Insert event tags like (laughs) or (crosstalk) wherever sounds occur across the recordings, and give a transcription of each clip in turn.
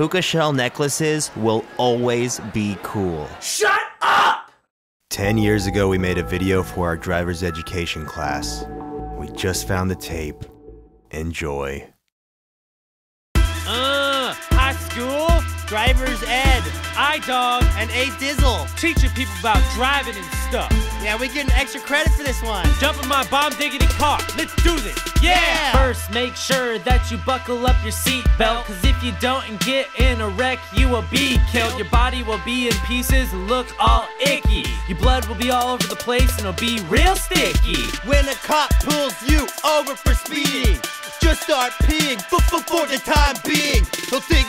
puka shell necklaces will always be cool. Shut up! 10 years ago, we made a video for our driver's education class. We just found the tape. Enjoy. Driver's ed, iDog, and A Dizzle. Teaching people about driving and stuff. Yeah, we getting extra credit for this one. Jump in my bomb diggity car. Let's do this. Yeah! Yeah. First, make sure that you buckle up your seatbelt. Cause if you don't and get in a wreck, you will be killed. Your body will be in pieces and look all icky. Your blood will be all over the place and it'll be real sticky. When a cop pulls you over for speeding, just start peeing for, for, for the time being. He'll think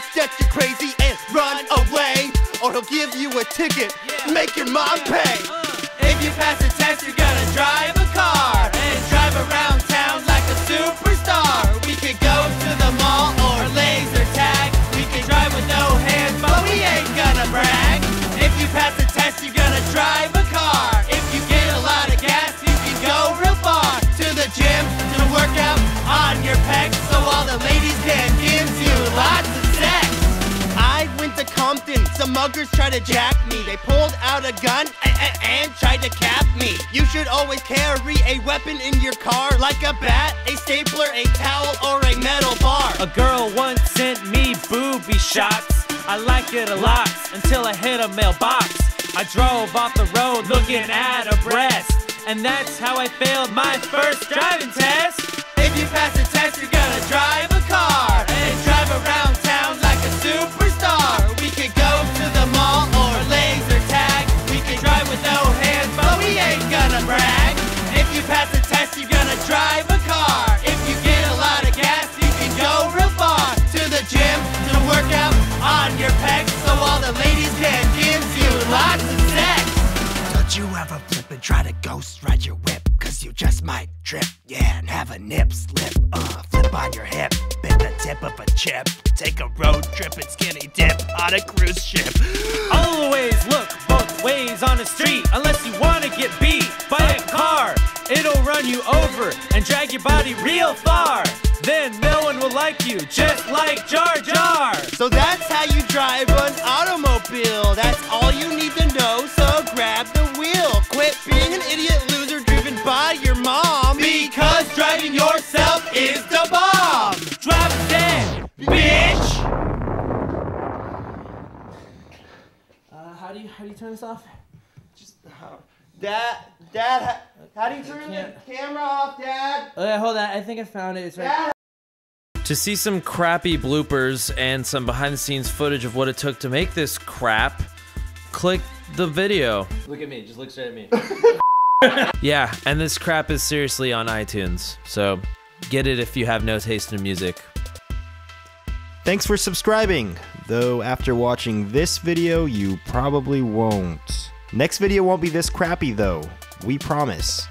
or he'll give you a ticket, make your mom pay. Uh. If you pass the test, you're gonna drive a car and drive around town like a superstar. We could go to the mall or laser tag. We could drive with no hands, but we ain't gonna brag. If you pass the test, you're gonna drive a car. Some muggers tried to jack me. They pulled out a gun and, tried to cap me. You should always carry a weapon in your car, like a bat, a stapler, a towel, or a metal bar. A girl once sent me booby shots. I like it a lot until I hit a mailbox. I drove off the road looking at a breast. And that's how I failed my first driving test. If you pass the test, you're gonna drive ever flip try to ghost ride your whip? Cause you just might trip, yeah, and have a nip slip. Uh, flip on your hip, bit the tip of a chip. Take a road trip and skinny dip on a cruise ship. (gasps) Always look both ways on the street unless you want to get beat by a car. It'll run you over and drag your body real far. Then no one will like you, just like Jar Jar. So that's how you drive an automobile. That's all you need to know, so grab the wheel. Quit being an idiot loser driven by your mom. Because driving yourself is the bomb. Drop dead, bitch. Uh, how do you how do you turn this off? Just how? Dad, Dad, how do you turn the camera off, Dad? Oh yeah, hold on. I think I found it. It's right. Dad. To see some crappy bloopers and some behind the scenes footage of what it took to make this crap, click the video. Look at me. Just look straight at me. (laughs) (laughs) Yeah, and this crap is seriously on iTunes, so get it if you have no taste in music. Thanks for subscribing, though after watching this video, you probably won't. Next video won't be this crappy though, we promise.